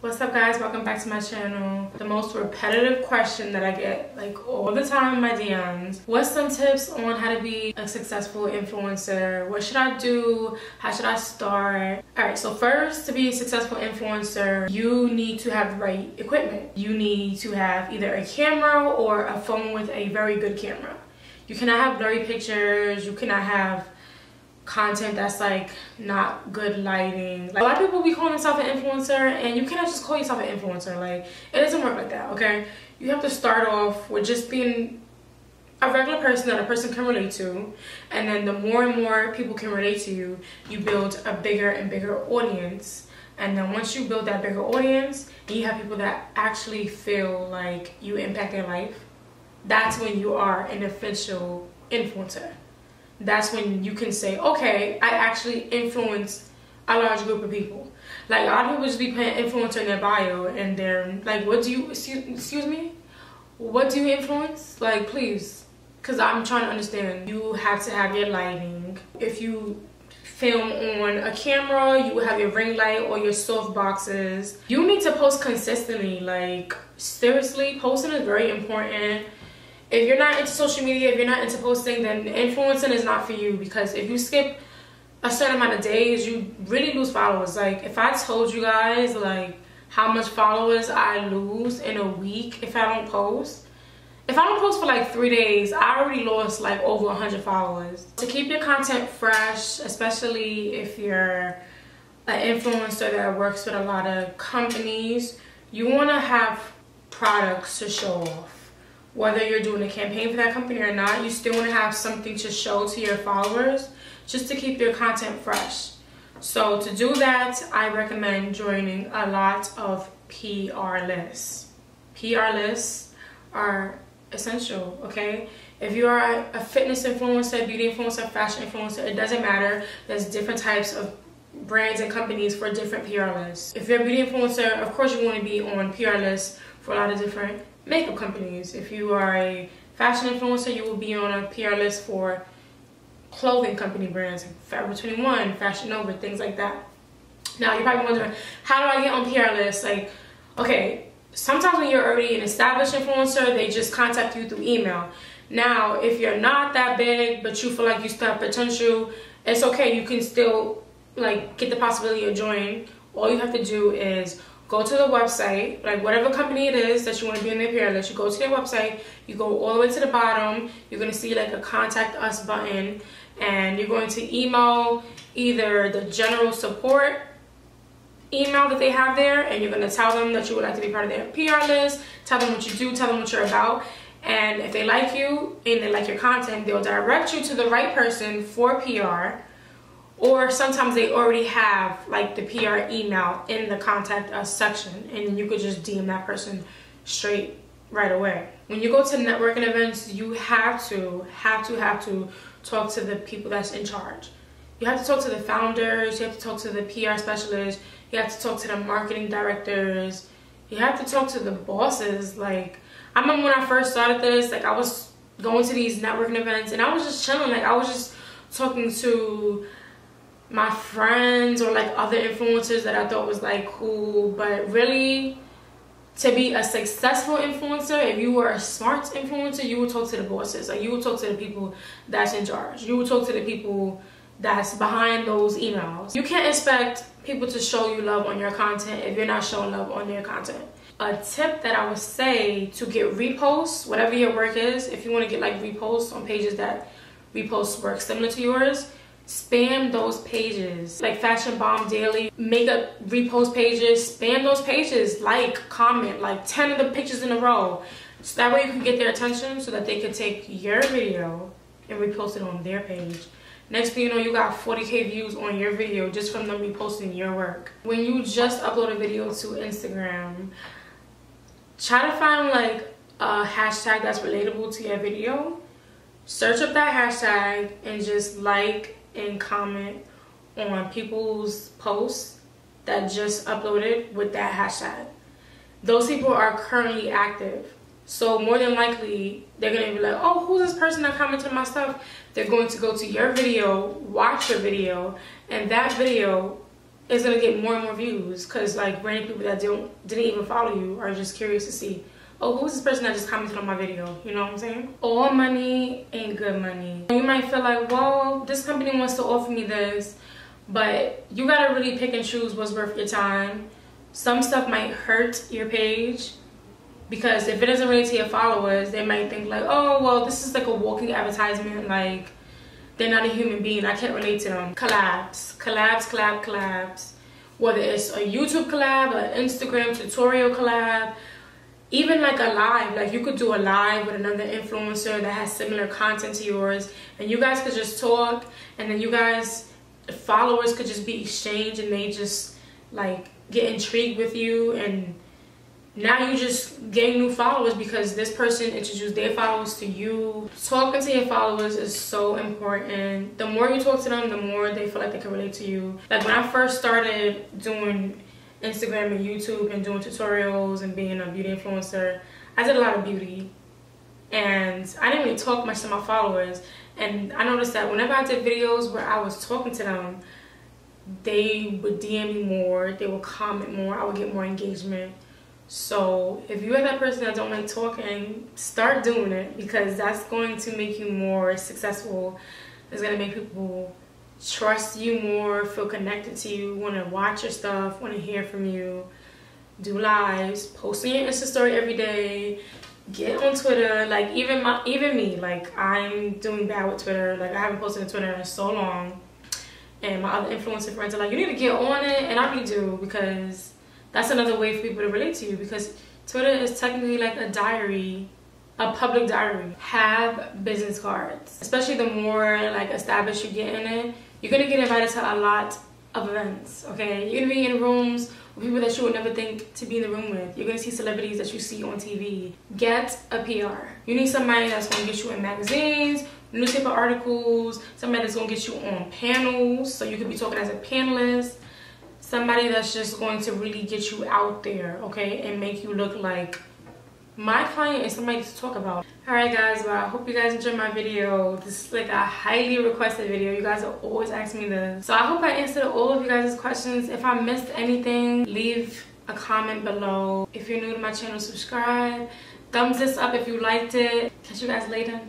What's up guys, welcome back to my channel. The most repetitive question that I get like all the time in my DMs. What's some tips on how to be a successful influencer? What should I do? How should I start? Alright, so first to be a successful influencer, you need to have the right equipment. You need to have either a camera or a phone with a very good camera. You cannot have blurry pictures, you cannot have content that's like not good lighting. Like, a lot of people be calling themselves an influencer and you cannot just call yourself an influencer. Like it doesn't work like that, okay? You have to start off with just being a regular person that a person can relate to and then the more and more people can relate to you, you build a bigger and bigger audience. And then once you build that bigger audience you have people that actually feel like you impact their life, that's when you are an official influencer that's when you can say, okay, I actually influence a large group of people. Like a lot of people just be putting influencer in their bio and they're like, what do you, excuse, excuse me? What do you influence? Like, please, because I'm trying to understand. You have to have your lighting. If you film on a camera, you have your ring light or your soft boxes. You need to post consistently. Like, seriously, posting is very important if you're not into social media, if you're not into posting, then influencing is not for you because if you skip a certain amount of days, you really lose followers. Like if I told you guys like how much followers I lose in a week if I don't post, if I don't post for like three days, I already lost like over 100 followers. To keep your content fresh, especially if you're an influencer that works with a lot of companies, you want to have products to show off whether you're doing a campaign for that company or not, you still want to have something to show to your followers just to keep your content fresh. So to do that, I recommend joining a lot of PR lists. PR lists are essential, okay? If you are a fitness influencer, beauty influencer, fashion influencer, it doesn't matter. There's different types of brands and companies for different PR lists. If you're a beauty influencer, of course you want to be on PR lists for a lot of different makeup companies. If you are a fashion influencer, you will be on a PR list for clothing company brands like Forever 21, Fashion Nova, things like that. Now, you're probably wondering, how do I get on PR lists? Like, okay, sometimes when you're already an established influencer, they just contact you through email. Now, if you're not that big, but you feel like you still have potential, it's okay. You can still, like, get the possibility of joining. All you have to do is go to the website, like whatever company it is that you want to be in their PR list, you go to their website, you go all the way to the bottom, you're going to see like a contact us button, and you're going to email either the general support email that they have there, and you're going to tell them that you would like to be part of their PR list, tell them what you do, tell them what you're about, and if they like you and they like your content, they'll direct you to the right person for PR or sometimes they already have like the PR email in the contact us section and you could just DM that person straight right away. When you go to networking events, you have to, have to, have to talk to the people that's in charge. You have to talk to the founders, you have to talk to the PR specialists, you have to talk to the marketing directors, you have to talk to the bosses. Like, I remember when I first started this, like I was going to these networking events and I was just chilling. Like I was just talking to my friends or like other influencers that I thought was like cool. But really to be a successful influencer if you were a smart influencer you would talk to the bosses. Like you would talk to the people that's in charge. You would talk to the people that's behind those emails. You can't expect people to show you love on your content if you're not showing love on their content. A tip that I would say to get reposts whatever your work is if you want to get like reposts on pages that repost work similar to yours spam those pages. Like fashion bomb daily makeup repost pages spam those pages. Like comment like 10 of the pictures in a row. So that way you can get their attention so that they can take your video and repost it on their page. Next thing you know you got 40k views on your video just from them reposting your work. When you just upload a video to instagram try to find like a hashtag that's relatable to your video. Search up that hashtag and just like and comment on people's posts that just uploaded with that hashtag. Those people are currently active. So more than likely, they're to be like, oh, who's this person that commented my stuff? They're going to go to your video, watch your video, and that video is gonna get more and more views because like random people that don't didn't even follow you are just curious to see oh who's this person that just commented on my video you know what i'm saying all money ain't good money you might feel like well this company wants to offer me this but you gotta really pick and choose what's worth your time some stuff might hurt your page because if it doesn't relate to your followers they might think like oh well this is like a walking advertisement like they're not a human being. I can't relate to them. Collabs, collabs, collab, collabs. Whether it's a YouTube collab, an Instagram tutorial collab, even like a live. Like you could do a live with another influencer that has similar content to yours, and you guys could just talk, and then you guys, followers could just be exchanged, and they just like get intrigued with you and now you just gain new followers because this person introduced their followers to you talking to your followers is so important the more you talk to them the more they feel like they can relate to you like when i first started doing instagram and youtube and doing tutorials and being a beauty influencer. I did a lot of beauty. And i didn't really talk much to my followers. And i noticed that whenever i did videos where i was talking to them they would dm me more they would comment more i would get more engagement. So if you're that person that don't like talking, start doing it because that's going to make you more successful. It's going to make people trust you more, feel connected to you, want to watch your stuff, want to hear from you, do lives, posting your Insta story every day, get on Twitter. Like even my, even me, like I'm doing bad with Twitter. Like I haven't posted on Twitter in so long. And my other influencer friends are like, you need to get on it. And I really do because that's another way for people to relate to you because Twitter is technically like a diary, a public diary. Have business cards, especially the more like established you get in it. You're gonna get invited to a lot of events, okay? You're gonna be in rooms with people that you would never think to be in the room with. You're gonna see celebrities that you see on TV. Get a PR. You need somebody that's gonna get you in magazines, newspaper articles, somebody that's gonna get you on panels so you could be talking as a panelist somebody that's just going to really get you out there okay and make you look like my client is somebody to talk about. All right guys well i hope you guys enjoyed my video. This is like a highly requested video. You guys are always asking me this so i hope i answered all of you guys questions. If i missed anything leave a comment below. If you're new to my channel subscribe. Thumbs this up if you liked it. Catch you guys later